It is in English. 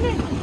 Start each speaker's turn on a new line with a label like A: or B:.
A: minute.